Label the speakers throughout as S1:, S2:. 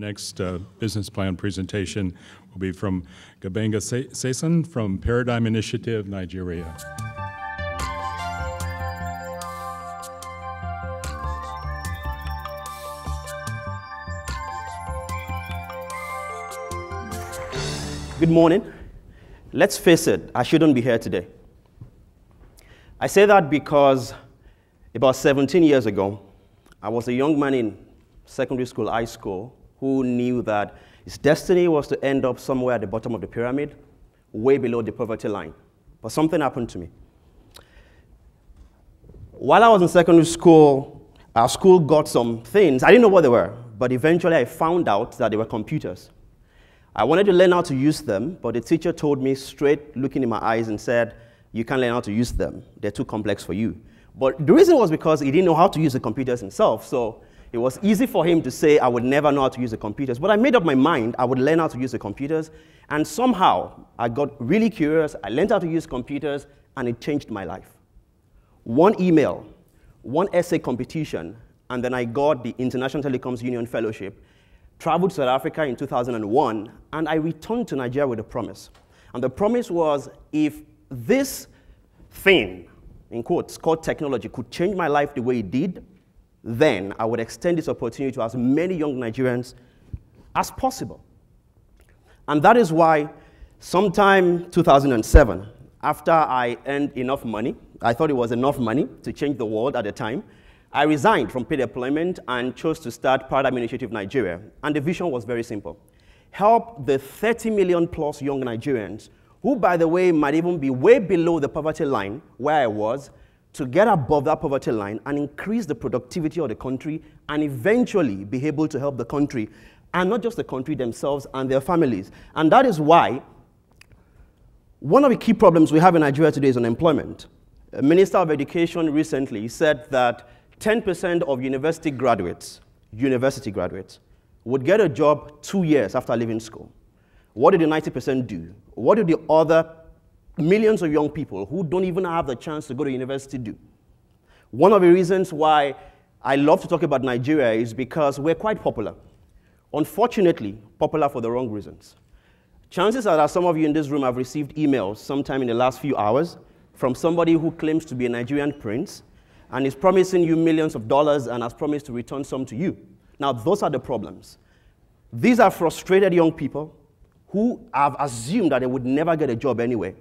S1: next uh, business plan presentation will be from Gbenga Sesan from Paradigm Initiative, Nigeria.
S2: Good morning. Let's face it, I shouldn't be here today. I say that because about 17 years ago, I was a young man in secondary school, high school, who knew that his destiny was to end up somewhere at the bottom of the pyramid, way below the poverty line. But something happened to me. While I was in secondary school, our school got some things. I didn't know what they were, but eventually I found out that they were computers. I wanted to learn how to use them, but the teacher told me straight, looking in my eyes, and said, You can't learn how to use them. They're too complex for you. But the reason was because he didn't know how to use the computers himself. So it was easy for him to say, I would never know how to use the computers. But I made up my mind I would learn how to use the computers. And somehow I got really curious. I learned how to use computers, and it changed my life. One email, one essay competition, and then I got the International Telecoms Union Fellowship traveled to South Africa in 2001, and I returned to Nigeria with a promise. And the promise was if this thing, in quotes, called technology, could change my life the way it did, then I would extend this opportunity to as many young Nigerians as possible. And that is why, sometime 2007, after I earned enough money, I thought it was enough money to change the world at the time, I resigned from paid employment and chose to start Paradigm Initiative Nigeria. And the vision was very simple. Help the 30 million plus young Nigerians, who, by the way, might even be way below the poverty line where I was, to get above that poverty line and increase the productivity of the country and eventually be able to help the country and not just the country themselves and their families. And that is why one of the key problems we have in Nigeria today is unemployment. A Minister of Education recently said that 10% of university graduates, university graduates, would get a job two years after leaving school. What did the 90% do? What did the other millions of young people who don't even have the chance to go to university do? One of the reasons why I love to talk about Nigeria is because we're quite popular. Unfortunately, popular for the wrong reasons. Chances are that some of you in this room have received emails sometime in the last few hours from somebody who claims to be a Nigerian prince and is promising you millions of dollars and has promised to return some to you. Now, those are the problems. These are frustrated young people who have assumed that they would never get a job anyway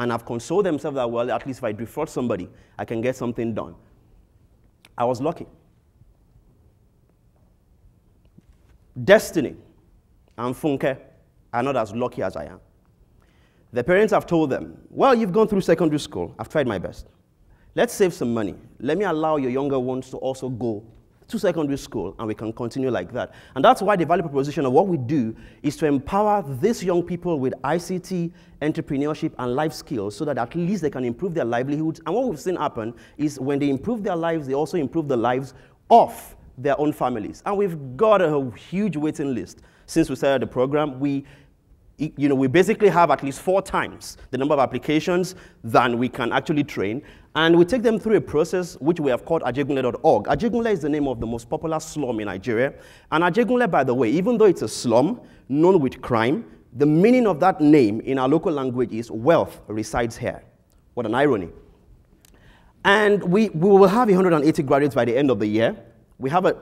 S2: and have consoled themselves that, well, at least if I defraud somebody, I can get something done. I was lucky. Destiny and Funke are not as lucky as I am. The parents have told them, well, you've gone through secondary school. I've tried my best. Let's save some money. Let me allow your younger ones to also go to secondary school, and we can continue like that. And that's why the value proposition of what we do is to empower these young people with ICT, entrepreneurship, and life skills so that at least they can improve their livelihoods. And what we've seen happen is when they improve their lives, they also improve the lives of their own families. And we've got a huge waiting list. Since we started the program, we you know, we basically have at least four times the number of applications than we can actually train. And we take them through a process which we have called ajegunle.org. Ajegunle is the name of the most popular slum in Nigeria. And Ajegunle, by the way, even though it's a slum known with crime, the meaning of that name in our local language is wealth resides here. What an irony. And we, we will have 180 graduates by the end of the year. We have a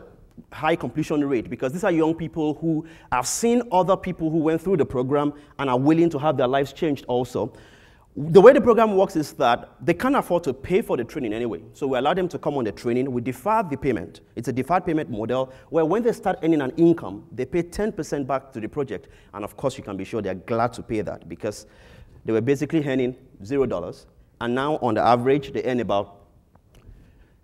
S2: high completion rate because these are young people who have seen other people who went through the program and are willing to have their lives changed also. The way the program works is that they can't afford to pay for the training anyway. So we allow them to come on the training. We defer the payment. It's a deferred payment model where when they start earning an income, they pay 10% back to the project. And of course, you can be sure they're glad to pay that because they were basically earning $0. And now, on the average, they earn about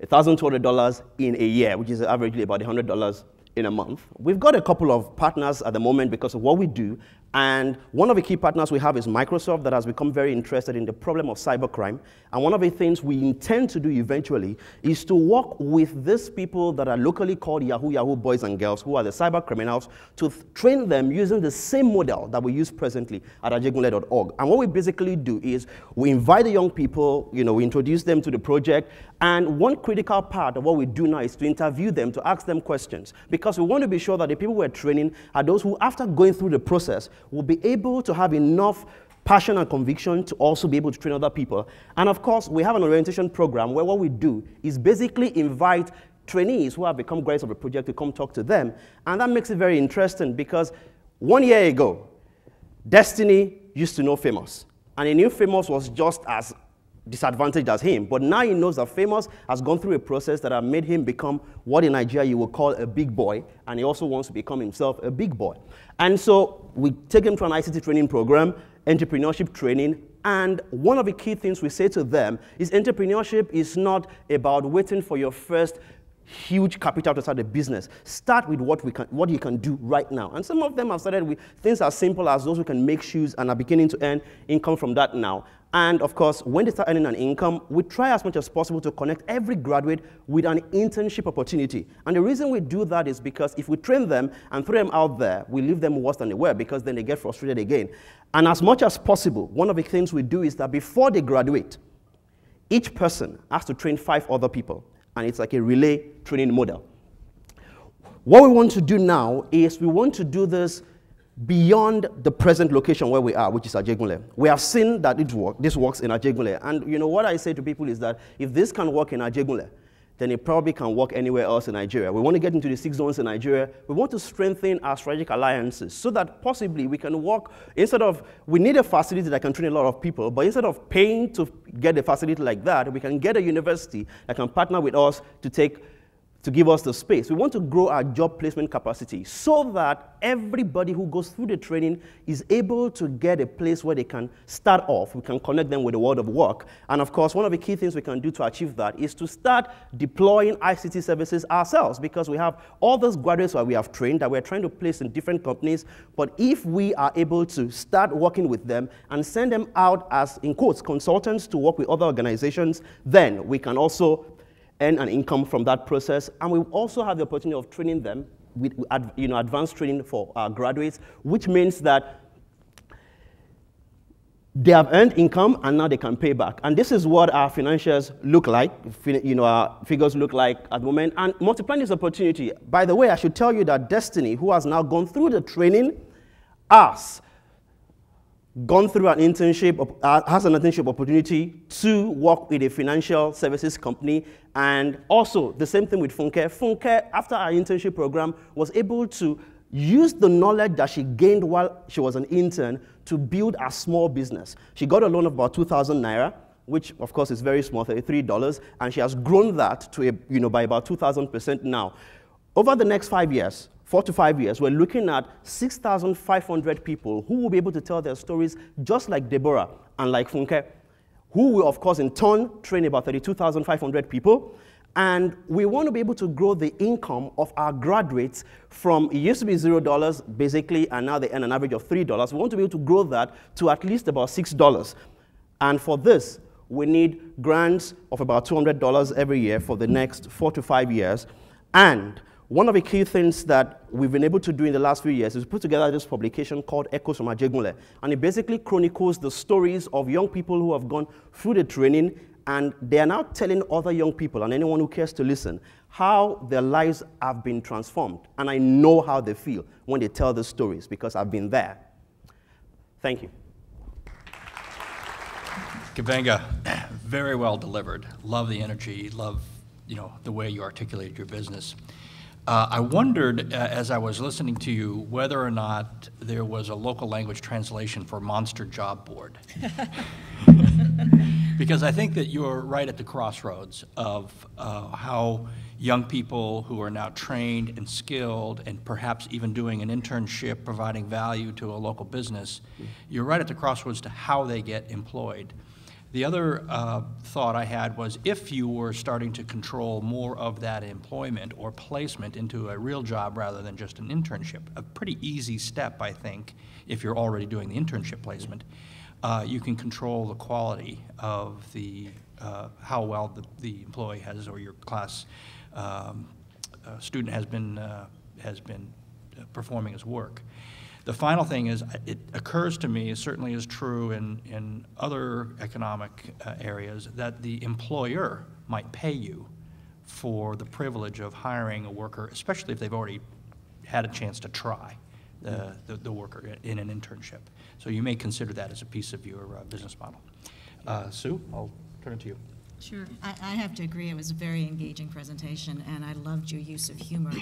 S2: $1,200 in a year, which is averagely about $100 in a month. We've got a couple of partners at the moment because of what we do, and one of the key partners we have is Microsoft that has become very interested in the problem of cybercrime. And one of the things we intend to do eventually is to work with these people that are locally called Yahoo Yahoo boys and girls, who are the cyber criminals, to train them using the same model that we use presently at ajegunle.org. And what we basically do is we invite the young people, you know, we introduce them to the project, and one critical part of what we do now is to interview them, to ask them questions. Because we want to be sure that the people we're training are those who, after going through the process, will be able to have enough passion and conviction to also be able to train other people. And of course, we have an orientation program where what we do is basically invite trainees who have become graduates of the project to come talk to them. And that makes it very interesting because one year ago, Destiny used to know Famous. And he knew Famous was just as disadvantaged as him. But now he knows that Famous has gone through a process that have made him become what in Nigeria you would call a big boy, and he also wants to become himself a big boy. And so we take him to an ICT training program, entrepreneurship training, and one of the key things we say to them is entrepreneurship is not about waiting for your first huge capital to start a business. Start with what, we can, what you can do right now. And some of them have started with things as simple as those who can make shoes and are beginning to earn income from that now. And of course, when they start earning an income, we try as much as possible to connect every graduate with an internship opportunity. And the reason we do that is because if we train them and throw them out there, we leave them worse than they were because then they get frustrated again. And as much as possible, one of the things we do is that before they graduate, each person has to train five other people and it's like a relay training model. What we want to do now is we want to do this beyond the present location where we are, which is Ajegunle. We have seen that it work, this works in Ajegunle. And you know what I say to people is that if this can work in Ajegunle, then it probably can work anywhere else in Nigeria. We want to get into the six zones in Nigeria. We want to strengthen our strategic alliances so that possibly we can work, instead of, we need a facility that can train a lot of people, but instead of paying to get a facility like that, we can get a university that can partner with us to take to give us the space. We want to grow our job placement capacity so that everybody who goes through the training is able to get a place where they can start off. We can connect them with the world of work. And of course, one of the key things we can do to achieve that is to start deploying ICT services ourselves because we have all those graduates that we have trained that we're trying to place in different companies. But if we are able to start working with them and send them out as, in quotes, consultants to work with other organizations, then we can also earn an income from that process. And we also have the opportunity of training them with you know, advanced training for our graduates, which means that they have earned income and now they can pay back. And this is what our financials look like, you know, our figures look like at the moment. And multiplying this opportunity, by the way, I should tell you that Destiny, who has now gone through the training, us, gone through an internship, uh, has an internship opportunity to work with a financial services company. And also, the same thing with Funke. Funke, after our internship program, was able to use the knowledge that she gained while she was an intern to build a small business. She got a loan of about 2,000 naira, which of course is very small, $33, and she has grown that to a, you know, by about 2,000% now. Over the next five years, four to five years, we're looking at 6,500 people who will be able to tell their stories just like Deborah and like Funke, who will, of course, in turn train about 32,500 people. And we want to be able to grow the income of our graduates from, it used to be $0 basically, and now they earn an average of $3. We want to be able to grow that to at least about $6. And for this, we need grants of about $200 every year for the next four to five years. And one of the key things that we've been able to do in the last few years is put together this publication called Echoes from Ajegunle. And it basically chronicles the stories of young people who have gone through the training and they are now telling other young people and anyone who cares to listen how their lives have been transformed. And I know how they feel when they tell the stories because I've been there. Thank you.
S3: Gbenga, very well delivered. Love the energy, love you know, the way you articulated your business. Uh, I wondered, uh, as I was listening to you, whether or not there was a local language translation for Monster Job Board. because I think that you're right at the crossroads of uh, how young people who are now trained and skilled and perhaps even doing an internship providing value to a local business, you're right at the crossroads to how they get employed. The other uh, thought I had was if you were starting to control more of that employment or placement into a real job rather than just an internship, a pretty easy step, I think, if you're already doing the internship placement, uh, you can control the quality of the uh, how well the, the, employee has or your class um, uh, student has been uh, has been uh, performing his work. The final thing is, it occurs to me, certainly is true in, in other economic uh, areas, that the employer might pay you for the privilege of hiring a worker, especially if they've already had a chance to try the, the, the worker in an internship. So you may consider that as a piece of your uh, business model. Uh, Sue, I'll turn it to you.
S4: Sure. I, I have to agree. It was a very engaging presentation, and I loved your use of humor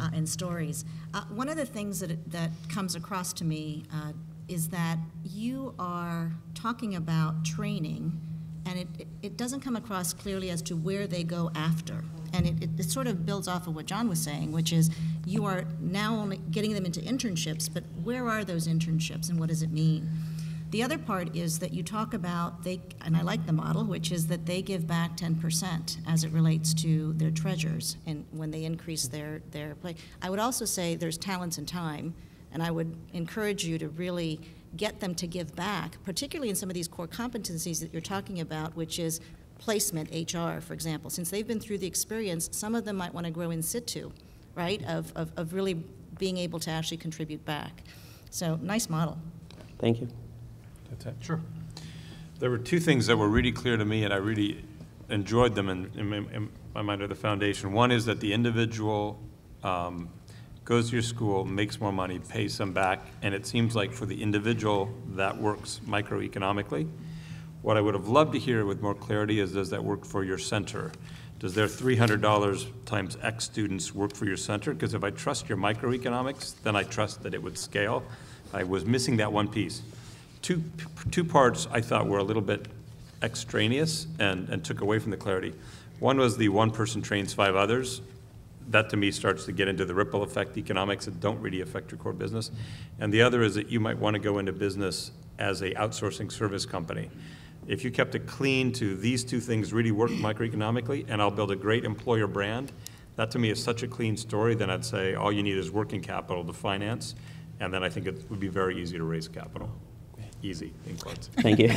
S4: uh, and stories. Uh, one of the things that, that comes across to me uh, is that you are talking about training, and it, it- it doesn't come across clearly as to where they go after. And it, it- it sort of builds off of what John was saying, which is you are now only getting them into internships, but where are those internships and what does it mean? The other part is that you talk about they, and I like the model, which is that they give back ten percent as it relates to their treasures and when they increase their, their play. I would also say there's talents and time, and I would encourage you to really get them to give back, particularly in some of these core competencies that you're talking about, which is placement, HR, for example. Since they've been through the experience, some of them might want to grow in situ, right? Of, of, of really being able to actually contribute back. So, nice model.
S2: Thank you.
S5: That's it.
S3: Sure.
S5: There were two things that were really clear to me, and I really enjoyed them in, in, my- in my mind of the foundation. One is that the individual um, goes to your school, makes more money, pays some back, and it seems like for the individual, that works microeconomically. What I would have loved to hear with more clarity is, does that work for your center? Does their three hundred dollars times X students work for your center? Because if I trust your microeconomics, then I trust that it would scale. I was missing that one piece. Two, two parts I thought were a little bit extraneous and, and took away from the clarity. One was the one person trains five others. That to me starts to get into the ripple effect economics that don't really affect your core business. And the other is that you might want to go into business as a outsourcing service company. If you kept it clean to these two things really work microeconomically, and I'll build a great employer brand, that to me is such a clean story, then I'd say all you need is working capital to finance, and then I think it would be very easy to raise capital. Easy, in quotes.
S2: Thank you.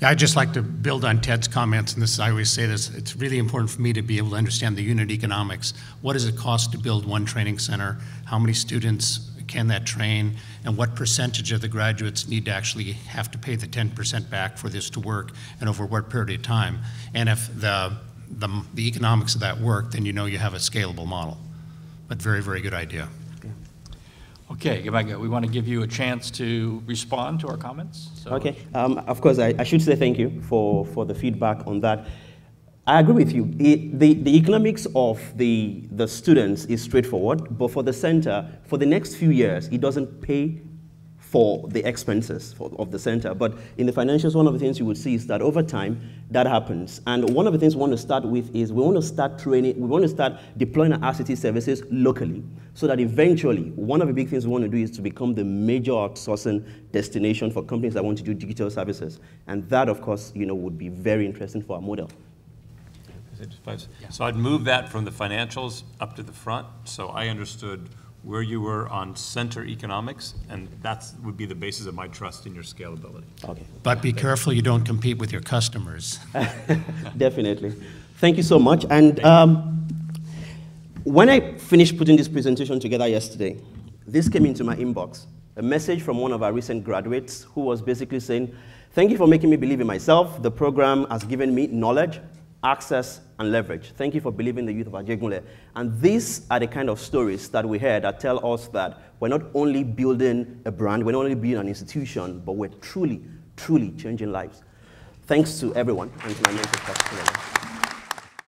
S6: Yeah, I'd just like to build on Ted's comments, and this, I always say this, it's really important for me to be able to understand the unit economics. What does it cost to build one training center? How many students can that train? And what percentage of the graduates need to actually have to pay the ten percent back for this to work, and over what period of time? And if the, the, the economics of that work, then you know you have a scalable model. But very, very good idea.
S3: Okay, we want to give you a chance to respond to our comments. So-
S2: Okay. Um, of course, I, I should say thank you for, for the feedback on that. I agree with you. It, the, the economics of the, the students is straightforward, but for the center, for the next few years, it doesn't pay for the expenses for, of the center. But in the financials, one of the things you would see is that over time, that happens. And one of the things we want to start with is we want to start training, we want to start deploying our ICT services locally so that eventually, one of the big things we want to do is to become the major outsourcing destination for companies that want to do digital services. And that, of course, you know, would be very interesting for our model.
S5: So I'd move that from the financials up to the front, so I understood where you were on center economics, and that would be the basis of my trust in your scalability.
S2: Okay.
S6: But be careful you don't compete with your customers.
S2: Definitely. Thank you so much. And um, when I finished putting this presentation together yesterday, this came into my inbox. A message from one of our recent graduates who was basically saying, Thank you for making me believe in myself. The program has given me knowledge, access, and leverage. Thank you for believing the youth of Ajegunle. And these are the kind of stories that we hear that tell us that we're not only building a brand, we're not only building an institution, but we're truly, truly changing lives. Thanks to everyone, my.